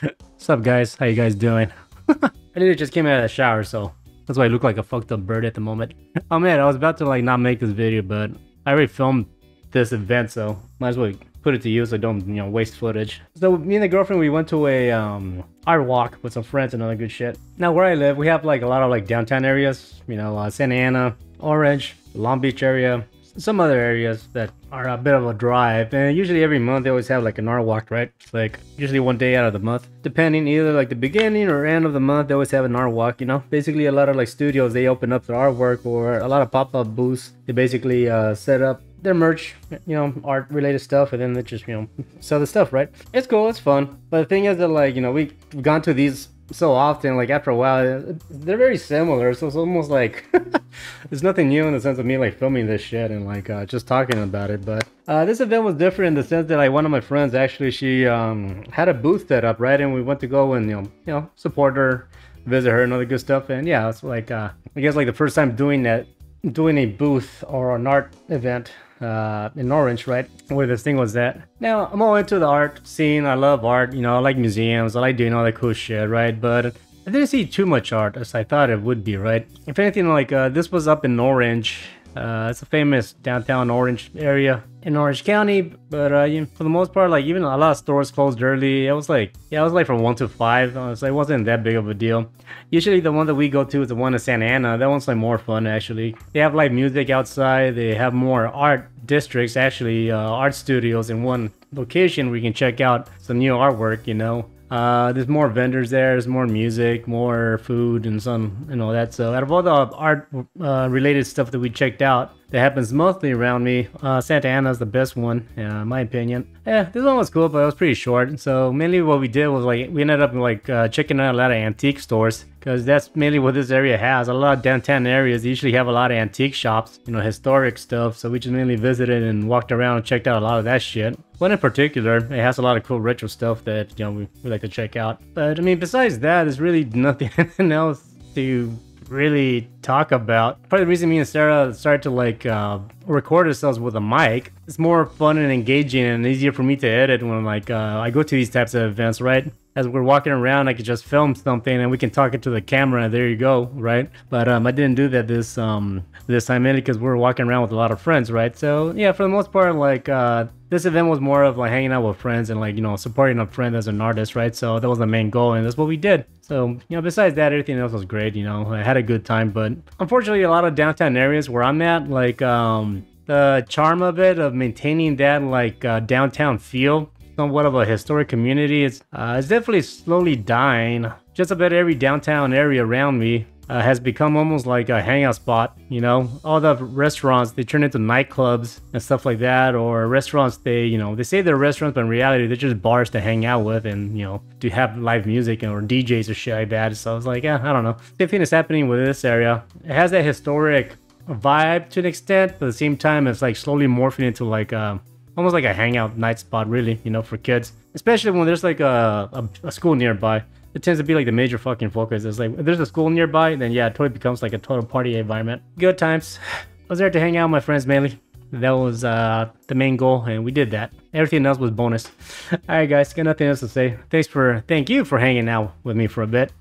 What's up, guys? How you guys doing? I literally just came out of the shower, so that's why I look like a fucked up bird at the moment. oh man, I was about to like not make this video, but I already filmed this event, so might as well put it to use so I don't, you know, waste footage. So me and the girlfriend, we went to a um, art walk with some friends and other good shit. Now where I live, we have like a lot of like downtown areas, you know, uh, Santa Ana, Orange, Long Beach area, some other areas that are a bit of a drive. And usually every month they always have like an art walk, right? Like usually one day out of the month, depending either like the beginning or end of the month, they always have an art walk. You know, basically a lot of like studios they open up their artwork or a lot of pop up booths. They basically uh, set up their merch, you know, art related stuff, and then they just, you know, sell the stuff, right? It's cool, it's fun. But the thing is that, like, you know, we've gone to these so often, like, after a while, they're very similar. So it's almost like there's nothing new in the sense of me, like, filming this shit and, like, uh, just talking about it. But uh, this event was different in the sense that, like, one of my friends actually, she um, had a booth set up, right? And we went to go and, you know, you know support her, visit her, and all the good stuff. And yeah, it's like, uh, I guess, like, the first time doing that, doing a booth or an art event uh, in Orange, right? Where this thing was at. Now, I'm all into the art scene. I love art, you know, I like museums. I like doing all that cool shit, right? But I didn't see too much art as I thought it would be, right? If anything, like, uh, this was up in Orange. Uh, it's a famous downtown Orange area in Orange County, but uh, you know, for the most part, like even a lot of stores closed early. It was like, yeah, it was like from one to five, uh, so it wasn't that big of a deal. Usually, the one that we go to is the one in Santa Ana. That one's like more fun actually. They have like music outside. They have more art districts, actually, uh, art studios in one location where you can check out some new artwork. You know, uh, there's more vendors there. There's more music, more food, and some, you know, that. So out of all the art uh, related stuff that we checked out, that happens mostly around me. Uh, Santa Ana is the best one, in my opinion. Yeah, this one was cool, but it was pretty short. So mainly what we did was like we ended up like uh, checking out a lot of antique stores because that's mainly what this area has. A lot of downtown areas usually have a lot of antique shops, you know, historic stuff. So we just mainly visited and walked around and checked out a lot of that shit. One in particular, it has a lot of cool retro stuff that you know we, we like to check out. But I mean, besides that, there's really nothing else to really talk about. Part of the reason me and Sarah started to like uh, record ourselves with a mic, it's more fun and engaging and easier for me to edit when like uh, I go to these types of events, right? As we're walking around, I could just film something and we can talk it to the camera and there you go, right? But um, I didn't do that this um, this time mainly because we are walking around with a lot of friends, right? So yeah, for the most part, like uh, this event was more of like hanging out with friends and like you know supporting a friend as an artist, right? So that was the main goal, and that's what we did. So you know, besides that, everything else was great. You know, I had a good time, but unfortunately, a lot of downtown areas where I'm at, like um, the charm of it of maintaining that like uh, downtown feel somewhat of a historic community is uh, it's definitely slowly dying just about every downtown area around me uh, has become almost like a hangout spot. You know, all the restaurants they turn into nightclubs and stuff like that, or restaurants they you know they say they're restaurants, but in reality they're just bars to hang out with and you know to have live music or DJs or shit like that. So I was like, yeah, I don't know. Same thing is happening with this area. It has that historic vibe to an extent, but at the same time it's like slowly morphing into like a uh, almost like a hangout night spot, really. You know, for kids, especially when there's like a, a, a school nearby it tends to be like the major fucking focus. It's like if there's a school nearby, then yeah, it totally becomes like a total party environment. Good times. I was there to hang out with my friends mainly. That was uh, the main goal, and we did that. Everything else was bonus. All right, guys, got nothing else to say. Thanks for, thank you for hanging out with me for a bit.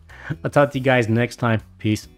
I'll talk to you guys next time. Peace.